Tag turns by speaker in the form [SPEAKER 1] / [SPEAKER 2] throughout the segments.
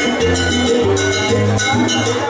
[SPEAKER 1] Thank you.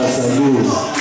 [SPEAKER 1] That's